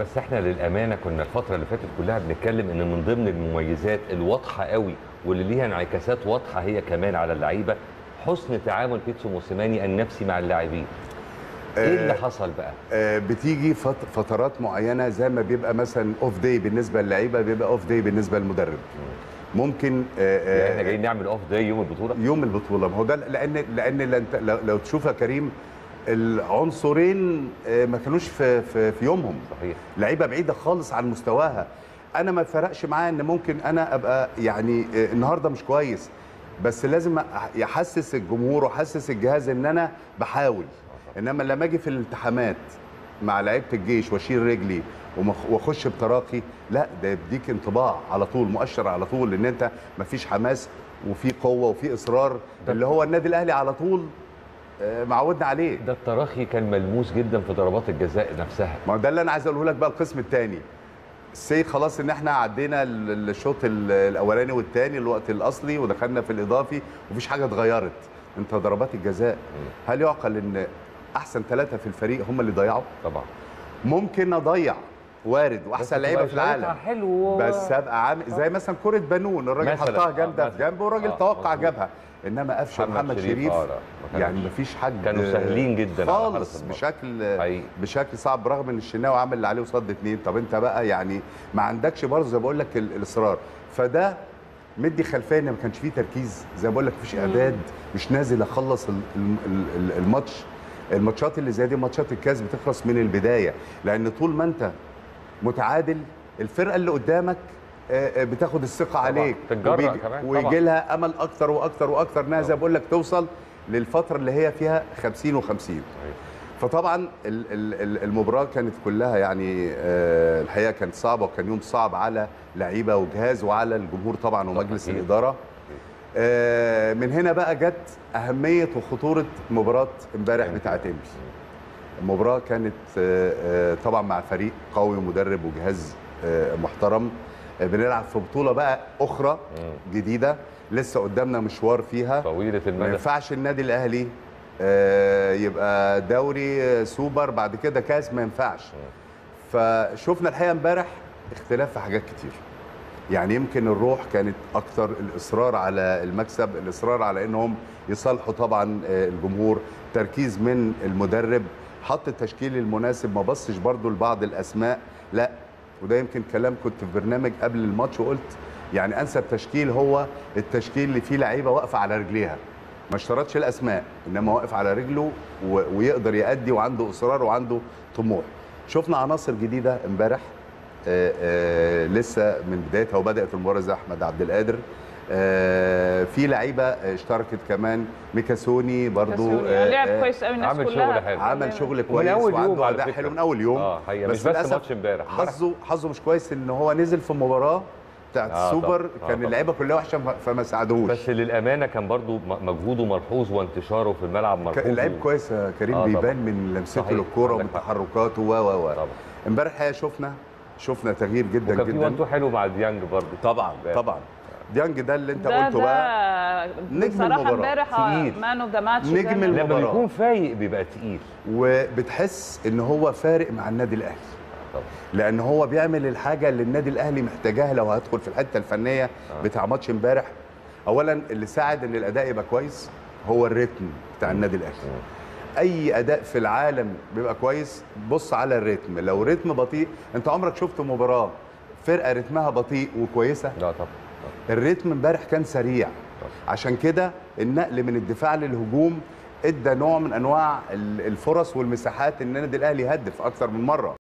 بس إحنا للأمانة كنا الفترة اللي فاتت كلها بنتكلم إن من ضمن المميزات الواضحة قوي واللي ليها انعكاسات واضحة هي كمان على اللعيبة حسن تعامل بيتسو موسيماني النفسي مع اللاعبين. إيه اللي حصل بقى؟ آه، بتيجي فت- فترات معينة زي ما بيبقى مثلا off day بالنسبة للعيبة بيبقى off day بالنسبة للمدرب. ممكن آه، يعني إحنا آه، جايين نعمل off day يوم البطولة؟ يوم البطولة. ما هو ده لأن لأن لو تشوف يا كريم العنصرين آه، ما كانوش في في, في يومهم. صحيح. لعيبة بعيدة خالص عن مستواها. أنا ما فرقش معايا إن ممكن أنا أبقى يعني آه، النهارده مش كويس. بس لازم يحسس الجمهور وحسس الجهاز إن أنا بحاول. إنما لما أجي في الالتحامات مع لعيبة الجيش وأشيل رجلي وأخش بتراقي لا ده يديك انطباع على طول مؤشر على طول إن أنت مفيش حماس وفي قوة وفي إصرار. اللي هو النادي الأهلي على طول معودنا عليه. ده التراخي كان ملموس جدا في ضربات الجزاء نفسها. ما ده اللي أنا عايز أقوله لك بقى القسم الثاني سي خلاص إن إحنا عدينا ال- الشوط ال- الأولاني والثاني الوقت الأصلي ودخلنا في الإضافي ومفيش حاجة اتغيرت. أنت ضربات الجزاء هل يعقل إن أحسن ثلاثة في الفريق هم اللي ضيعوا؟ طبعا. ممكن أضيع. وارد وأحسن لعيبة في العالم. حلو بس أبقى عامل زي مثلا كرة بنون الراجل حطها آه، جامده في. جنبه والراجل آه، توقع. جابها إنما قفشه محمد شريف، آه، يعني مفيش حد كانوا سهلين جدا خالص. بشكل حقيقي. بشكل صعب برغم إن الشناوي عامل اللي عليه وصد اتنين. طب أنت بقى يعني ما عندكش برضه زي بقول لك ال- الإصرار. فده مدي خلفية إن ما كانش فيه تركيز. زي ما بقول لك مفيش إعداد مش نازل اخلص ال- ال- ال- الماتش. الماتشات اللي زي دي ماتشات الكاس بتخلص من البداية. لأن طول ما أنت متعادل. الفرقة اللي قدامك آه، آه، بتاخد الثقة عليك تتجرأ كمان، ويجي طبعاً. لها أمل أكتر وأكتر وأكتر. انها زي بقول لك توصل للفترة اللي هي فيها 50 و50 فطبعا ال- ال- ال- المباراة كانت كلها يعني آه، الحقيقة كانت صعبة وكان يوم صعب على لعيبة وجهاز وعلى الجمهور طبعا ومجلس أكيد. الإدارة. من هنا بقى جت أهمية وخطورة مباراة امبارح بتاعت إمبي. المباراة كانت آه، آه، طبعا مع فريق قوي ومدرب وجهاز آه، محترم. بنلعب في بطولة بقى أخرى جديدة لسه قدامنا مشوار فيها. طويلة ما المدى ينفعش النادي الأهلي يبقى دوري سوبر بعد كده كاس ما ينفعش. فشفنا الحقيقة امبارح اختلاف في حاجات كتير. يعني يمكن الروح كانت أكتر الإصرار على المكسب الإصرار على إنهم يصالحوا طبعا الجمهور تركيز من المدرب. حط التشكيل المناسب ما بصش برضو لبعض الأسماء لا. وده يمكن كلام كنت في برنامج قبل الماتش وقلت يعني أنسب تشكيل هو التشكيل اللي فيه لعيبة واقفة على رجليها. ما اشترطش الأسماء إنما واقف على رجله ويقدر يأدي وعنده إصرار وعنده طموح. شفنا عناصر جديدة امبارح آه، آه، لسه من بدايتها وبدأت المباراة زي أحمد عبد القادر. في لعيبة اشتركت كمان ميكاسوني برضو. آه، لعب آه، كويس قوي الناس عمل كلها شغل حلو. عمل شغل كويس أول يوم وعنده على أداء. حلو من أول يوم آه حقيقة مش بس للأسف ماتش امبارح حظه حظه مش كويس إن هو نزل في مباراة بتاعت آه السوبر طبعاً. آه كان. اللعيبة كلها وحشة فما ساعدوهوش بس للأمانة كان برضو م- مجهوده ملحوظ وانتشاره في الملعب ملحوظ اللعيب كويس يا كريم آه آه. بيبان من لمسته. للكورة ومن. تحركاته و و و امبارح الحقيقة شفنا شفنا تغيير جدا وكان في جدا حلو مع ديانج برضو طبعا. طبعا ديانج ده اللي انت ده قلته بقى. ده نجم بصراحة المباراة. امبارح. man of the match نجم لما المباراة. بيكون فايق بيبقى تقيل. وبتحس إن هو فارق مع النادي الأهلي. طبعا لأن هو بيعمل الحاجة اللي النادي الأهلي محتاجاها لو هدخل في الحتة الفنية بتاع ماتش امبارح. اولا اللي ساعد إن الأداء يبقى كويس هو الريتم بتاع النادي الأهلي. أي أداء في العالم بيبقى كويس بص على الريتم. لو ريتم بطيء أنت عمرك شفت مباراة فرقة رتمها بطيء وكويسة؟ لا طبعا. الريتم امبارح كان سريع. عشان كده النقل من الدفاع للهجوم ادى نوع من انواع ال- الفرص والمساحات ان النادي الاهلي يهدف أكتر من مرة.